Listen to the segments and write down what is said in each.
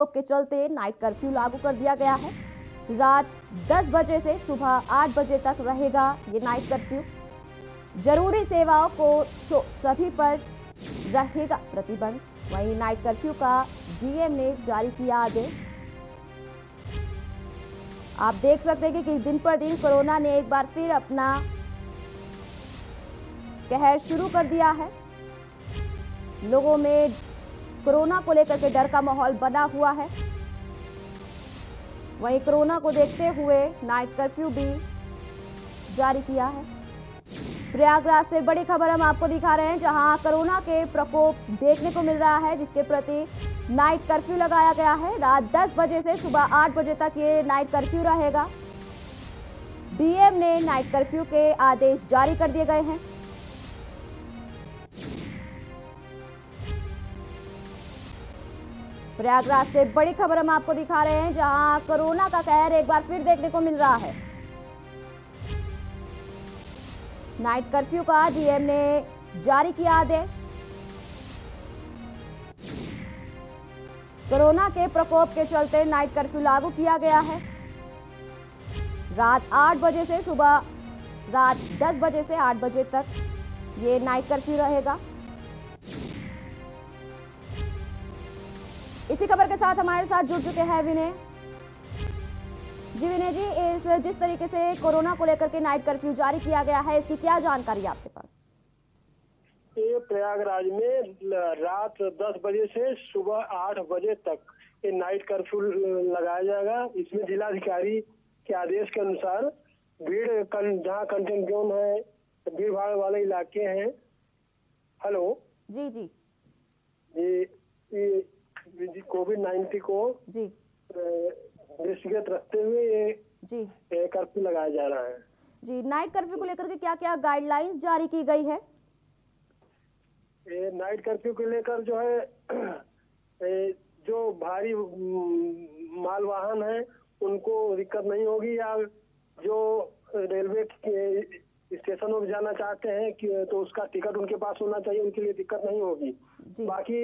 के चलते night curfew लागू कर दिया गया है। रात 10 बजे से सुबह 8 बजे तक रहेगा ये नाइट कर्फ्यू ज़रूरी सेवाओं को तो सभी पर रहेगा प्रतिबंध। वहीं नाइट कर्फ्यू का डीएम ने जारी किया आदेश। आप देख सकते हैं कि किस दिन पर दिन कोरोना ने एक बार फिर अपना कहर शुरू कर दिया है। लोगों में कोरोना को लेकर के डर का माहौल बना हुआ है। वहीं कोरोना को देखते हुए नाइट कर्फ्यू भी जारी किया है। प्रयागराज से बड़ी खबर हम आपको दिखा रहे हैं, जहाँ कोरोना के प्रकोप देखने को मिल रहा है, जिसके प्रति नाइट कर्फ्यू लगाया गया है। रात 10 बजे से सुबह 8 बजे तक ये नाइट कर्फ्यू रहेगा। डीएम ने नाइट कर्फ्यू के आदेश जारी कर दिए गए हैं। प्रयागराज से बड़ी खबर हम आपको दिखा रहे हैं, जहाँ कोरोना का कहर एक बार फिर देखने को मिल रहा है। नाइट कर्फ्यू का डीएम ने जारी किया आदेश। कोरोना के प्रकोप के चलते नाइट कर्फ्यू लागू किया गया है। रात 8 बजे से सुबह रात 10 बजे से 8 बजे तक ये नाइट कर्फ्यू रहेगा। इसी खबर के साथ हमारे साथ जुड़ चुके हैं विनय। जी विनय जी इस जिस तरीके से कोरोना को लेकर के नाइट कर्फ्यू जारी किया गया है इसकी क्या जानकारी आपके पास? ये प्रयागराज में रात 10 बजे से सुबह 8 बजे तक ये नाइट कर्फ्यू लगाया जाएगा। इसमें जिलाधिकारी के आदेश के अनुसार भीड़ कन, जहाँ कंटेन जोन है भीड़ भाड़ वाले इलाके हैं। हेलो जी जी। ये ये कोविड नाइन्टीन को जी। दृष्टिगत रखते हुए ये जी। कर्फ्यू लगाया जा रहा है। जी नाइट कर्फ्यू को लेकर के क्या क्या गाइडलाइंस जारी की गई है? ये नाइट कर्फ्यू को लेकर जो है ये जो भारी माल वाहन है उनको दिक्कत नहीं होगी या जो रेलवे के स्टेशनों में जाना चाहते हैं कि तो उसका टिकट उनके पास होना चाहिए उनके लिए दिक्कत नहीं होगी। बाकी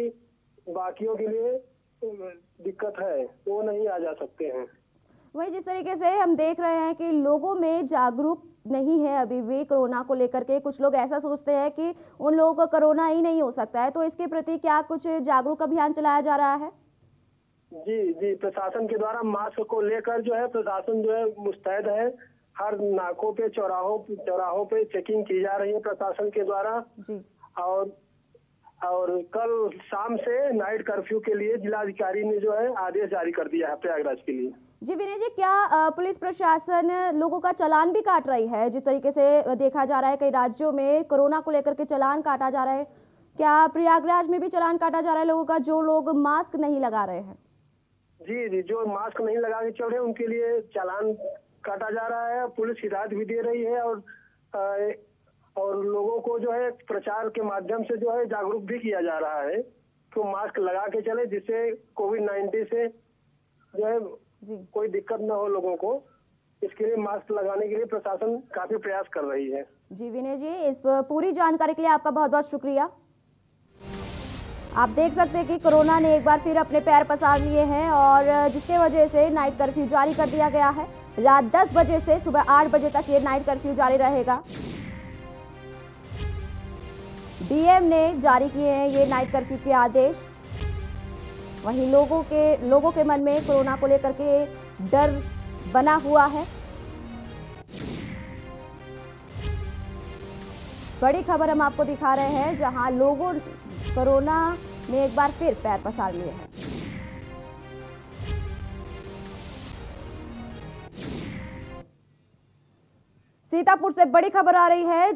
बाकियों के लिए दिक्कत है वो नहीं आ जा सकते हैं। वही जिस तरीके से हम देख रहे हैं कि लोगों में जागरूक नहीं है अभी भी कोरोना को लेकर के। कुछ लोग ऐसा सोचते हैं कि उन लोगों को कोरोना ही नहीं हो सकता है तो इसके प्रति क्या कुछ जागरूक अभियान चलाया जा रहा है? जी जी प्रशासन के द्वारा मास्क को लेकर जो है प्रशासन जो है मुस्तैद है। हर नाकों पे चौराहों चौराहों पे चेकिंग की जा रही है प्रशासन के द्वारा। जी। और और कल शाम से नाइट कर्फ्यू के लिए जिलाधिकारी ने जो है आदेश जारी कर दिया है प्रयागराज के लिए। जी विनय जी क्या पुलिस प्रशासन लोगों का चालान भी काट रही है? जिस तरीके से देखा जा रहा है कई राज्यों में कोरोना को लेकर के चलान काटा जा रहा है। क्या प्रयागराज में भी चलान काटा जा रहा है लोगों का जो लोग मास्क नहीं लगा रहे हैं? जी जी जो मास्क नहीं लगा के चल रहे उनके लिए चालान काटा जा रहा है। पुलिस हिदायत भी दे रही है और और लोगों को जो है प्रचार के माध्यम से जो है जागरूक भी किया जा रहा है तो मास्क लगा के चले जिससे कोविड नाइन्टीन से जो है जी। कोई दिक्कत न हो लोगों को। इसके लिए मास्क लगाने के लिए प्रशासन काफ़ी प्रयास कर रही है। जी विनय जी इस पूरी जानकारी के लिए आपका बहुत बहुत शुक्रिया। आप देख सकते हैं कि कोरोना ने एक बार फिर अपने पैर पसार लिए हैं और जिसके वजह से नाइट कर्फ्यू जारी कर दिया गया है। रात 10 बजे से सुबह 8 बजे तक ये नाइट कर्फ्यू जारी रहेगा। डीएम ने जारी किए हैं ये नाइट कर्फ्यू के आदेश। वहीं लोगों के लोगों के मन में कोरोना को लेकर के डर बना हुआ है। बड़ी खबर हम आपको दिखा रहे हैं, जहाँ लोगों कोरोना ने एक बार फिर पैर पसार लिए हैं। सीतापुर से बड़ी खबर आ रही है।